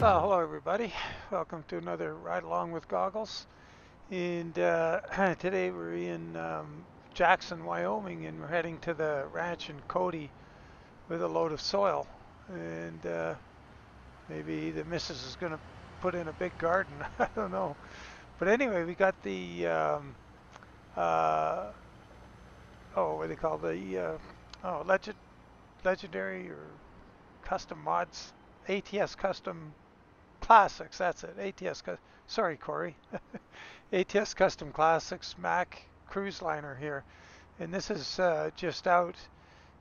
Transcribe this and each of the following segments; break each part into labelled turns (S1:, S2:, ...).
S1: Uh, hello everybody, welcome to another Ride Along with Goggles. And uh, today we're in um, Jackson, Wyoming and we're heading to the ranch in Cody with a load of soil. And uh, maybe the missus is going to put in a big garden, I don't know. But anyway, we got the, um, uh, oh, what do they call the, uh, oh, legend, legendary or custom mods, ATS custom classics, that's it, ATS, sorry Corey, ATS custom classics Mac cruise liner here. And this is uh, just out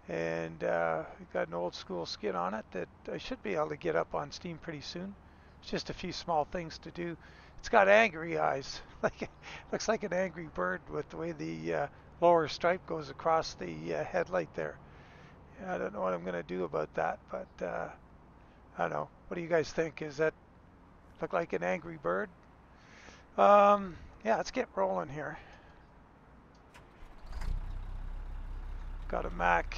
S1: and uh, got an old school skin on it that I should be able to get up on Steam pretty soon. It's just a few small things to do. It's got angry eyes, like looks like an angry bird with the way the uh, lower stripe goes across the uh, headlight there. I don't know what I'm going to do about that, but uh, I don't know. What do you guys think? Is that look like an angry bird? Um, yeah, let's get rolling here. Got a Mack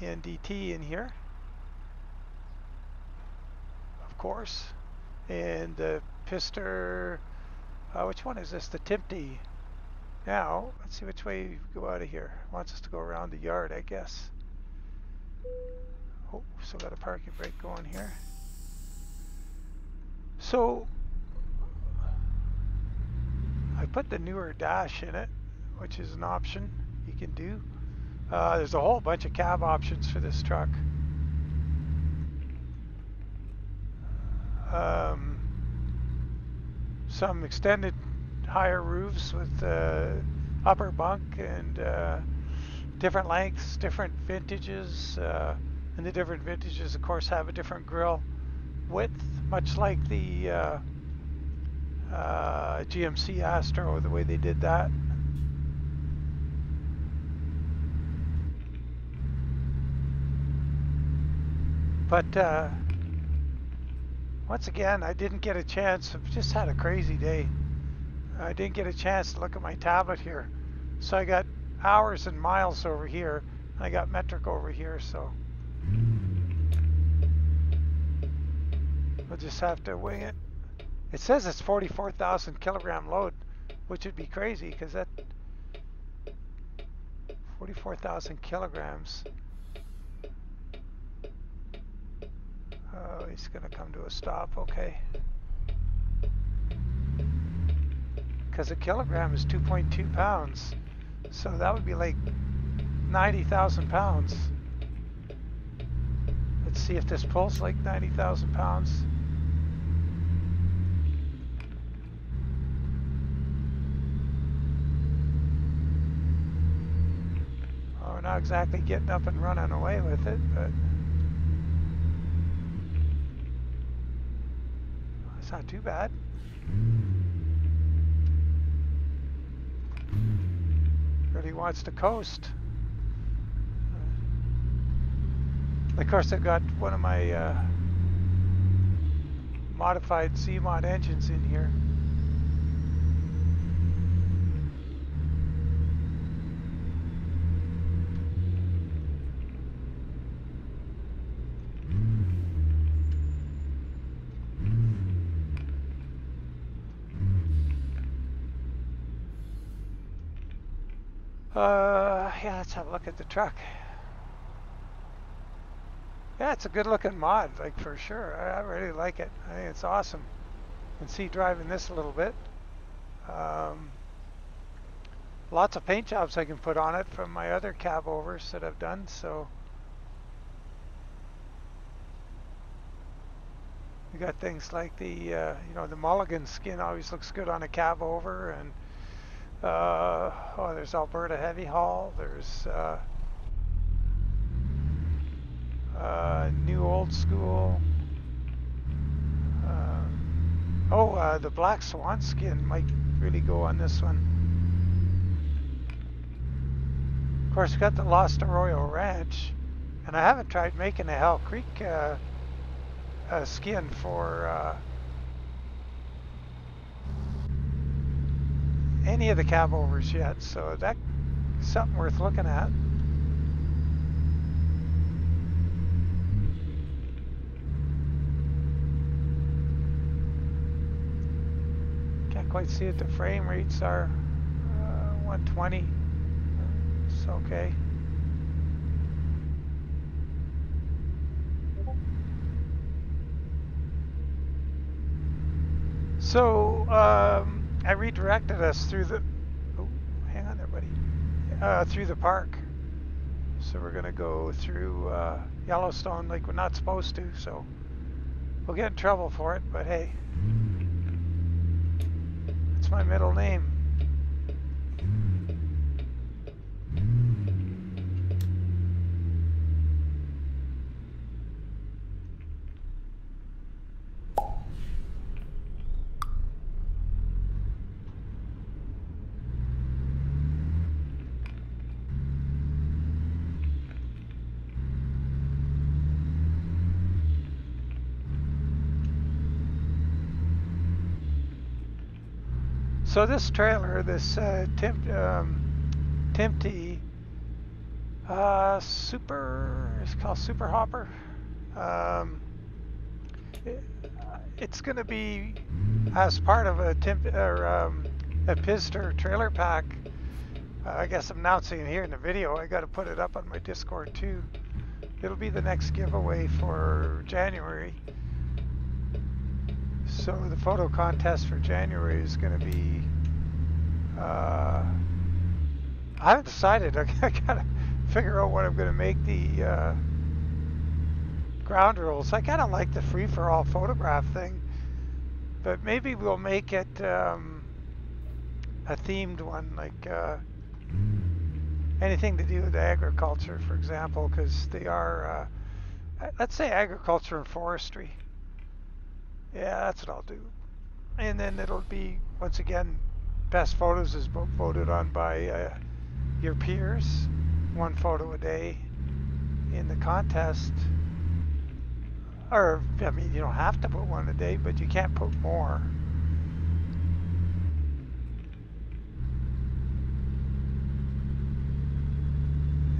S1: NDT in here, of course, and the Pizzster. Uh, which one is this? The Tempte now, let's see which way we go out of here. Wants us to go around the yard, I guess. Oh, still got a parking brake going here. So, I put the newer dash in it, which is an option you can do. Uh, there's a whole bunch of cab options for this truck. Um, some extended higher roofs with uh, upper bunk and uh, different lengths, different vintages. Uh, and the different vintages, of course, have a different grill width, much like the uh, uh, GMC Astro, the way they did that. But uh, once again, I didn't get a chance. I've just had a crazy day. I didn't get a chance to look at my tablet here. So I got hours and miles over here. I got metric over here, so we'll just have to wing it. It says it's 44,000 kilogram load, which would be crazy because that 44,000 kilograms. Oh, he's gonna come to a stop. Okay. because a kilogram is 2.2 pounds. So that would be like 90,000 pounds. Let's see if this pulls like 90,000 pounds. Oh, we're not exactly getting up and running away with it, but it's not too bad. Really wants to coast. Of course, I've got one of my uh, modified ZeeMod engines in here. Uh, yeah, let's have a look at the truck. Yeah, it's a good looking mod, like for sure. I, I really like it. I think it's awesome. You can see driving this a little bit. Um, lots of paint jobs I can put on it from my other cab overs that I've done, so. We got things like the, uh, you know, the mulligan skin always looks good on a cab over and uh, oh, there's Alberta Heavy Haul. There's uh, uh, New Old School. Uh, oh, uh, the Black Swan skin might really go on this one. Of course, we got the Lost Arroyo Ranch, and I haven't tried making a Hell Creek uh, skin for any of the cab overs yet, so that's something worth looking at. Can't quite see it, the frame rates are uh, 120, it's okay. So, um, I redirected us through the. Oh, hang on there, buddy. Uh, through the park. So we're gonna go through uh, Yellowstone like we're not supposed to. So we'll get in trouble for it, but hey, it's my middle name. So this trailer, this uh, Tim, um, Tempte uh, Super, it's called Super Hopper. Um, it, it's going to be as part of a Tim or um, a Pizzster trailer pack. Uh, I guess I'm announcing it here in the video. I got to put it up on my Discord too. It'll be the next giveaway for January. So the photo contest for January is going to be. Uh, I haven't decided. I, gotta figure out what I'm going to make the uh, ground rules. I kind of like the free for all photograph thing, but maybe we'll make it um, a themed one, like uh, anything to do with agriculture, for example, because they are. Uh, let's say agriculture and forestry. Yeah, that's what I'll do. And then it'll be, once again, best photos is voted on by uh, your peers. One photo a day in the contest. Or, I mean, you don't have to put one a day, but you can't put more.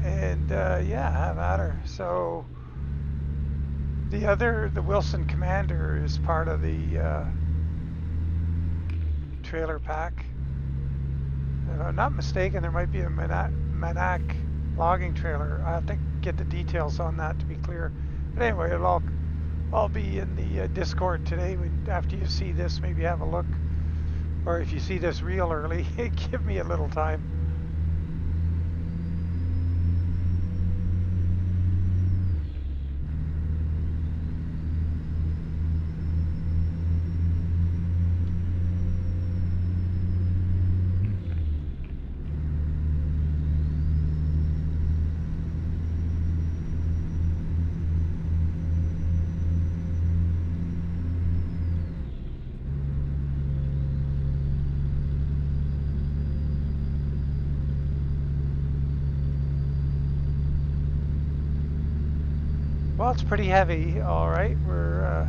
S1: And, uh, yeah, have at her. So, the other, the Wilson Commander is part of the uh, trailer pack. If I'm not mistaken, there might be a Manac logging trailer. I have to get the details on that to be clear. But anyway, it'll all, all be in the uh, Discord today. After you see this, maybe have a look. Or if you see this real early, give me a little time. It's pretty heavy, all right. We're uh,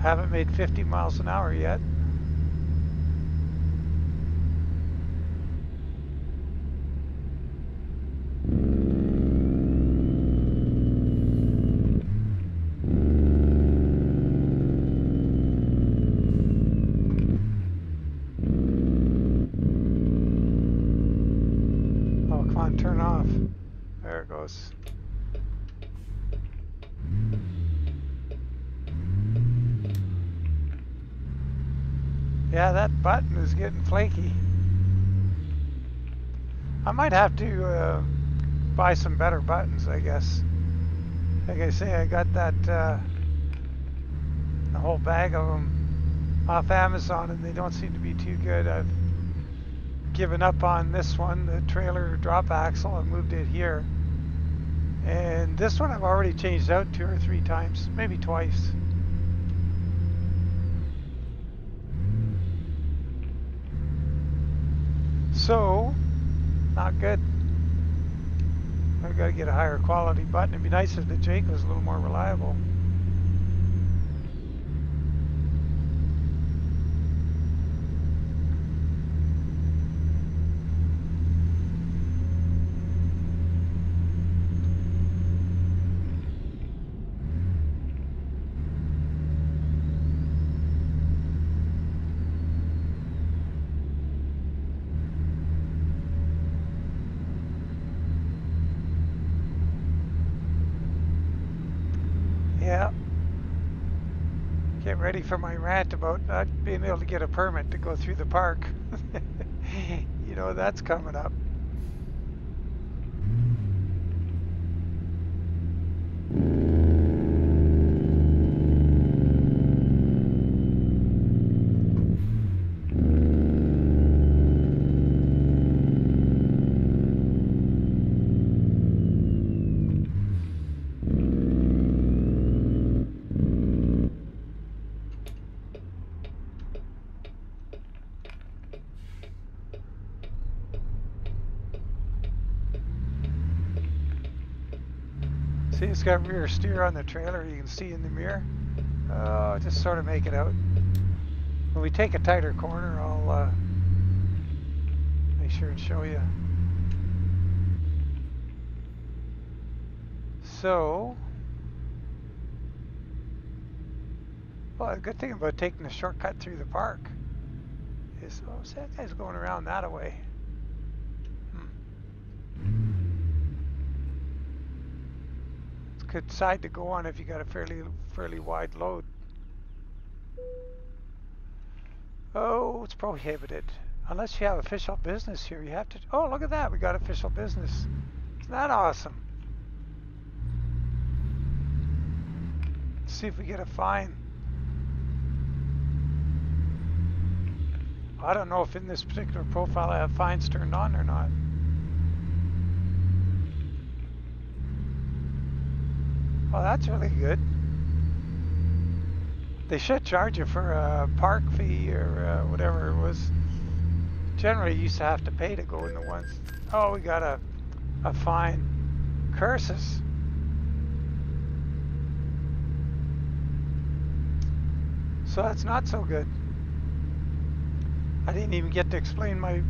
S1: haven't made 50 miles an hour yet. Oh, come on, turn off. There it goes. Yeah, that button is getting flaky. I might have to uh, buy some better buttons, I guess. Like I say, I got that uh, whole bag of them off Amazon, and they don't seem to be too good. I've given up on this one, the trailer drop axle. I moved it here, and this one I've already changed out two or three times, maybe twice. So, not good. I've got to get a higher quality button. It'd be nice if the Jake was a little more reliable. For my rant about not being able to get a permit to go through the park. you know, that's coming up. Got rear steer on the trailer. You can see in the mirror. Uh, just sort of make it out. When we take a tighter corner, I'll uh, make sure and show you. So, well, the good thing about taking the shortcut through the park is, oh, that guy's going around that way. Good side to go on if you got a fairly fairly wide load. Oh, it's prohibited. Unless you have official business here, you have to... Oh, look at that. We got official business. Isn't that awesome? Let's see if we get a fine. I don't know if in this particular profile I have fines turned on or not. Well, that's really good. They should charge you for a park fee or uh, whatever it was. Generally, you used to have to pay to go in the ones. Oh, we got a, a fine. Curses. So that's not so good. I didn't even get to explain my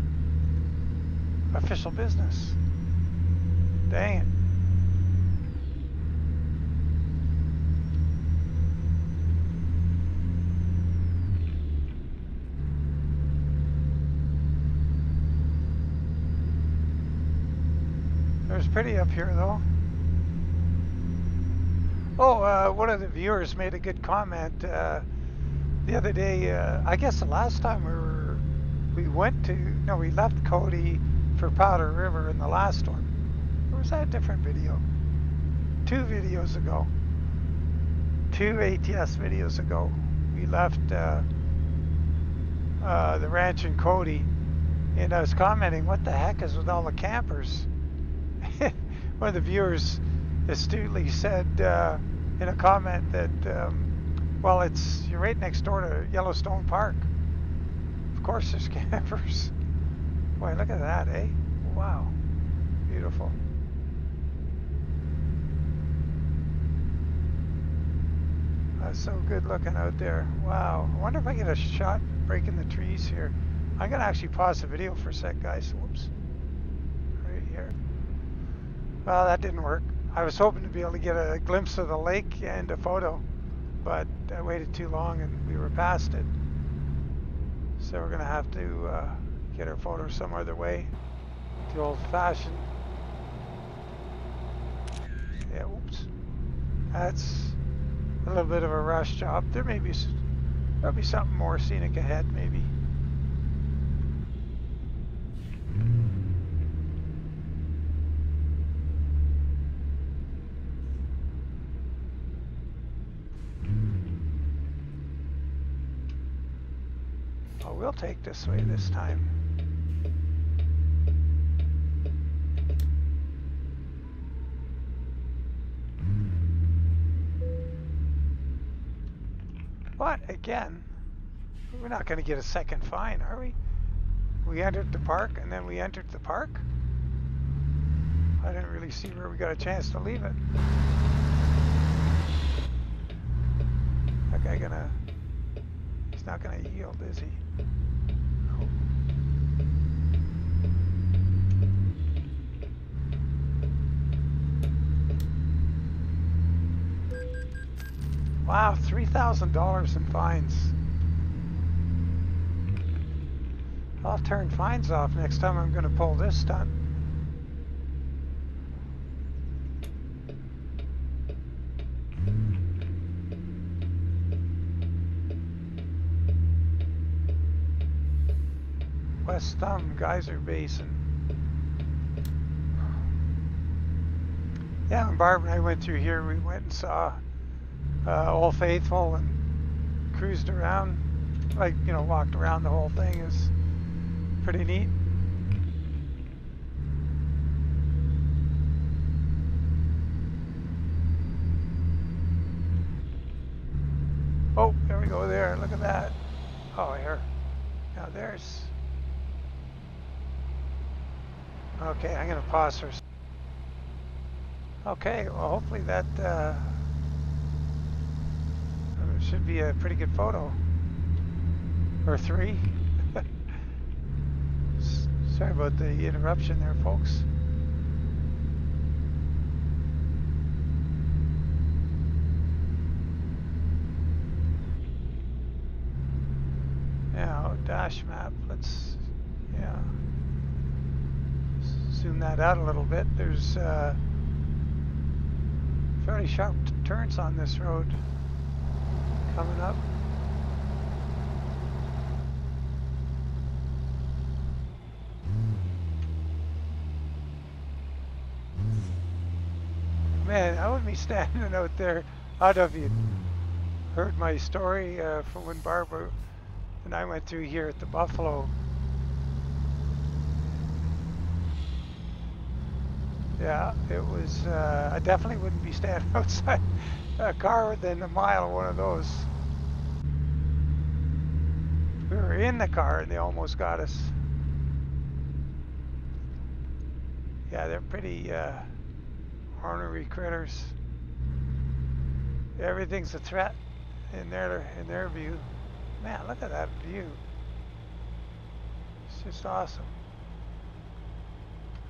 S1: official business. Dang it. There's pretty up here though. Oh, uh, one of the viewers made a good comment uh, the other day. Uh, I guess the last time we were, we went to, no, we left Cody for Powder River in the last one. Or was that a different video? Two videos ago. Two ATS videos ago. We left uh, uh, the ranch in Cody and I was commenting, what the heck is with all the campers? One of the viewers astutely said uh, in a comment that, um, well, it's you're right next door to Yellowstone Park. Of course, there's campers. Boy, look at that, eh? Wow, beautiful. That's so good looking out there. Wow. I wonder if I get a shot breaking the trees here. I'm going to actually pause the video for a sec, guys. Whoops. Right here. Well, that didn't work. I was hoping to be able to get a glimpse of the lake and a photo, but I waited too long and we were past it. So we're going to have to uh, get our photo some other way. The old-fashioned. Yeah, oops. That's a little bit of a rush job. There may be, there'll be something more scenic ahead, maybe. we'll take this way this time. But again, we're not going to get a second fine, are we? We entered the park and then we entered the park? I didn't really see where we got a chance to leave it. That guy gonna... He's not gonna yield, is he? Wow, $3,000 in fines. I'll turn fines off next time I'm going to pull this stunt. West Thumb Geyser Basin. Yeah, Barb and I went through here. We went and saw uh, Faithful and cruised around, like, you know, walked around the whole thing. is pretty neat. Oh, there we go there. Look at that. Oh, here. Now there's... Okay, I'm going to pause for... Okay, well hopefully that uh, should be a pretty good photo. Or three. Sorry about the interruption there, folks. Now, dash map, let's, yeah, zoom that out a little bit. There's uh, fairly sharp turns on this road coming up. Man, I wouldn't be standing out there. I don't know if you heard my story uh, from when Barbara and I went through here at the Buffalo. Yeah, it was, uh, I definitely wouldn't be standing outside a car within a mile of one of those. We were in the car and they almost got us. Yeah, they're pretty uh, ornery critters. Everything's a threat in their in their view. Man, look at that view. It's just awesome.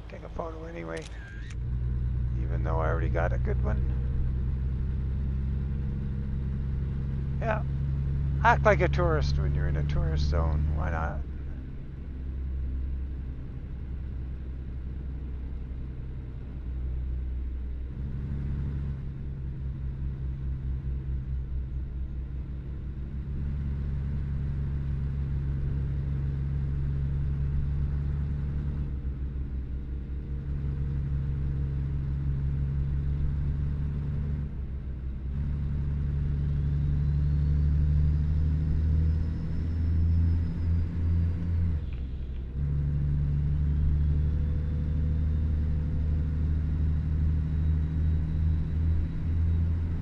S1: Take a photo anyway, even though I already got a good one. Yeah, act like a tourist when you're in a tourist zone. Why not?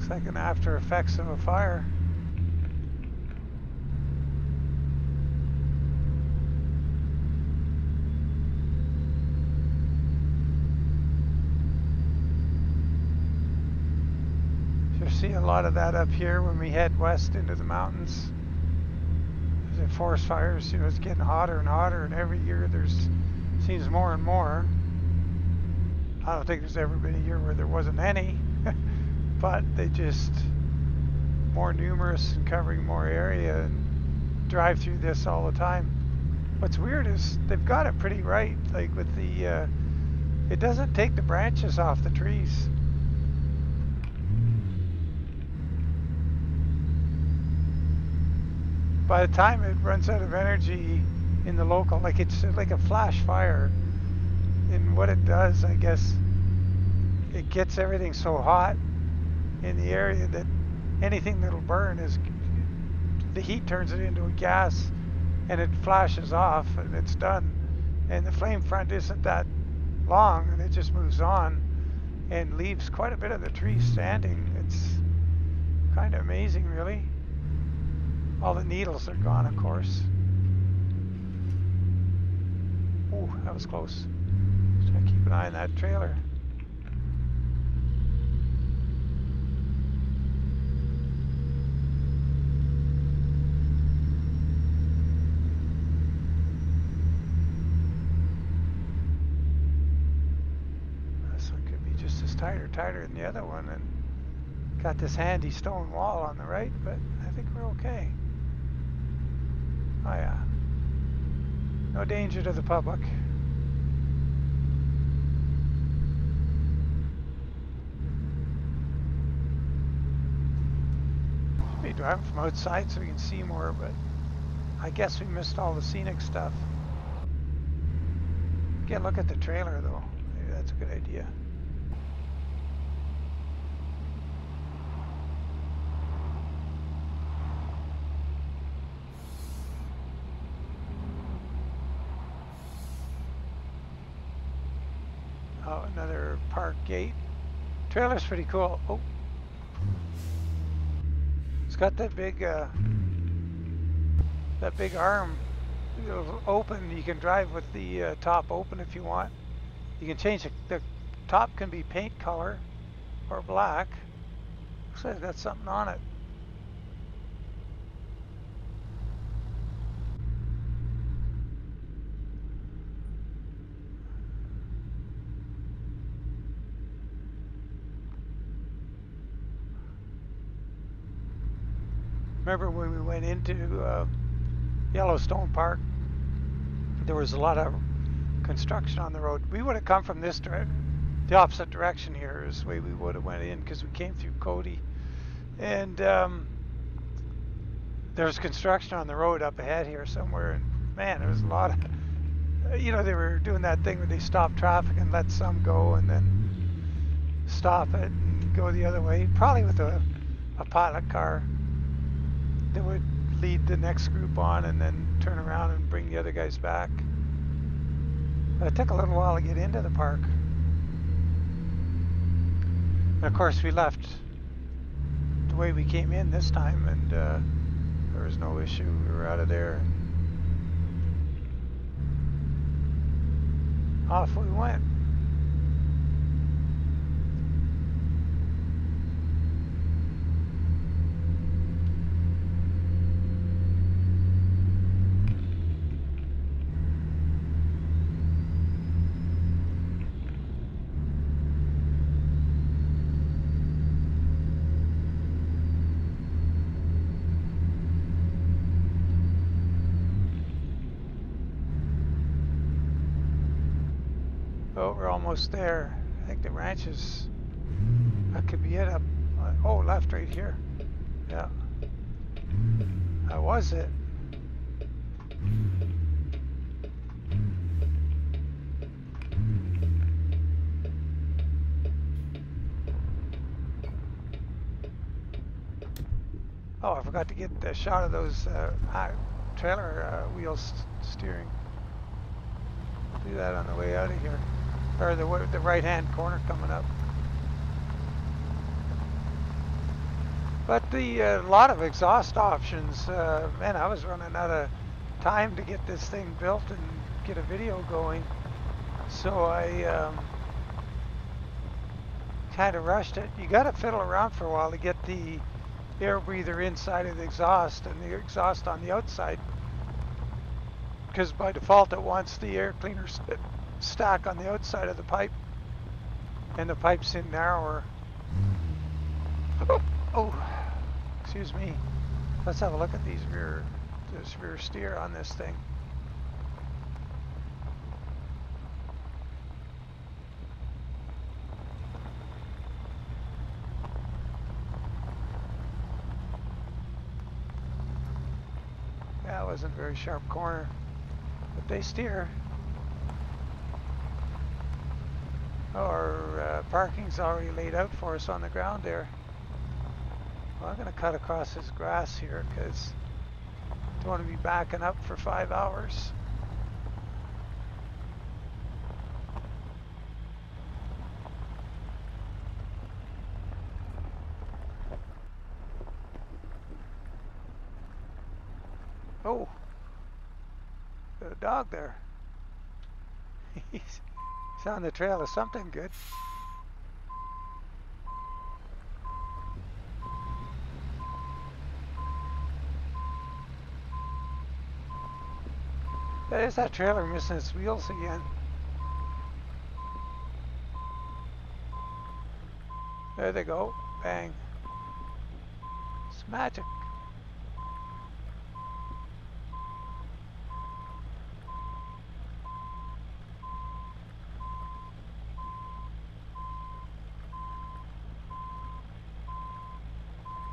S1: Like an after effects of a fire. You see a lot of that up here when we head west into the mountains. The forest fires, you know, it's getting hotter and hotter, and every year there's seems more and more. I don't think there's ever been a year where there wasn't any but they just more numerous and covering more area and drive through this all the time. What's weird is they've got it pretty right, like with the, uh, it doesn't take the branches off the trees. By the time it runs out of energy in the local, like it's like a flash fire, and what it does, I guess, it gets everything so hot in the area that anything that'll burn is the heat turns it into a gas and it flashes off and it's done. And the flame front isn't that long and it just moves on and leaves quite a bit of the tree standing. It's kind of amazing really. All the needles are gone of course. Oh that was close. Keep an eye on that trailer tighter, tighter than the other one, and got this handy stone wall on the right, but I think we're okay. Oh yeah. No danger to the public. Should be driving from outside so we can see more, but I guess we missed all the scenic stuff. Get a look at the trailer though. Maybe that's a good idea. Oh, another park gate. Trailer's pretty cool. Oh. It's got that big, uh, that big arm open. You can drive with the uh, top open if you want. You can change the, the top can be paint color or black. Looks like it's got something on it. Remember when we went into uh, Yellowstone Park, there was a lot of construction on the road. We would have come from this direction, the opposite direction here is the way we would have went in because we came through Cody. And um, there was construction on the road up ahead here somewhere. And man, there was a lot of, you know, they were doing that thing where they stop traffic and let some go and then stop it and go the other way. Probably with a, a pilot car that would lead the next group on and then turn around and bring the other guys back. But it took a little while to get into the park. And of course we left the way we came in this time and uh, there was no issue. We were out of there. Off we went. Oh, we're almost there. I think the ranch is, that could be it up, oh, left right here. Yeah. That was it. Oh, I forgot to get a shot of those uh, trailer uh, wheels steering. Do that on the way out of here or the, the right hand corner coming up. But the uh, lot of exhaust options, uh, man, I was running out of time to get this thing built and get a video going. So I um, kind of rushed it. You got to fiddle around for a while to get the air breather inside of the exhaust and the exhaust on the outside. Because by default it wants the air cleaner stack on the outside of the pipe and the pipe's in narrower. Oh, oh, excuse me. Let's have a look at these rear, this rear steer on this thing. That wasn't a very sharp corner, but they steer. Our uh, parking's already laid out for us on the ground there. Well, I'm going to cut across this grass here because I don't want to be backing up for five hours. Oh, got a dog there. On the trail of something good. There's that trailer missing its wheels again. There they go. Bang. It's magic.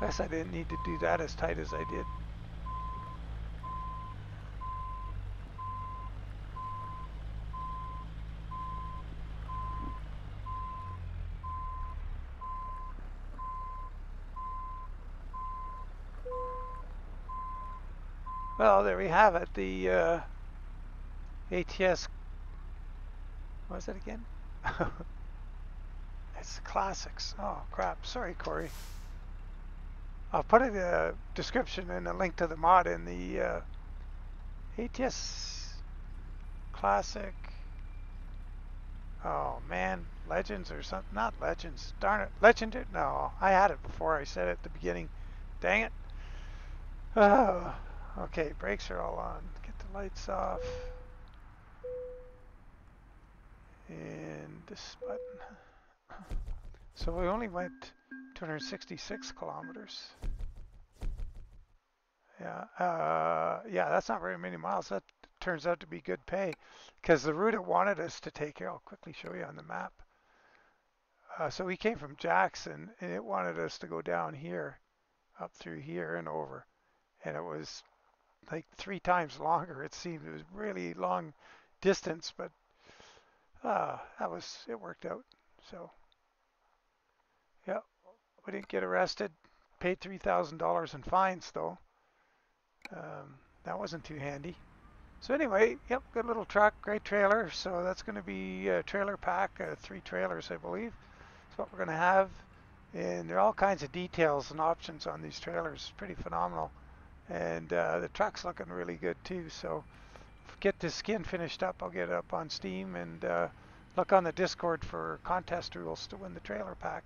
S1: Guess I didn't need to do that as tight as I did. Well, there we have it. The uh, ATS, what was it again? it's classics. Oh, crap. Sorry, Corey. I'll put a the description and a link to the mod in the uh, ATS Classic. Oh man, Legends or something? Not Legends. Darn it, Legend. No, I had it before. I said it at the beginning. Dang it. Oh. Okay, brakes are all on. Get the lights off. And this button. So we only went 266 kilometers. Yeah, uh, yeah, that's not very many miles. That turns out to be good pay because the route it wanted us to take here, I'll quickly show you on the map. Uh, so we came from Jackson and it wanted us to go down here, up through here and over. And it was like three times longer. It seemed it was really long distance, but uh, that was it worked out. So yeah, we didn't get arrested. Paid three thousand dollars in fines though. Um, that wasn't too handy. So anyway, yep, good little truck, great trailer. So that's going to be a trailer pack, uh, three trailers, I believe. That's what we're going to have. And there are all kinds of details and options on these trailers. Pretty phenomenal and uh, the truck's looking really good too so get the skin finished up I'll get it up on Steam and uh, look on the discord for contest rules to win the trailer pack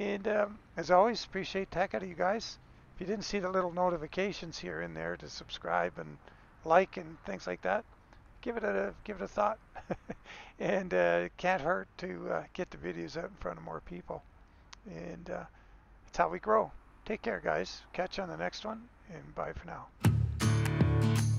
S1: and um, as always appreciate heck out of you guys. If you didn't see the little notifications here in there to subscribe and like and things like that give it a give it a thought. And uh, it can't hurt to uh, get the videos out in front of more people. And uh, that's how we grow. Take care guys. Catch you on the next one and bye for now.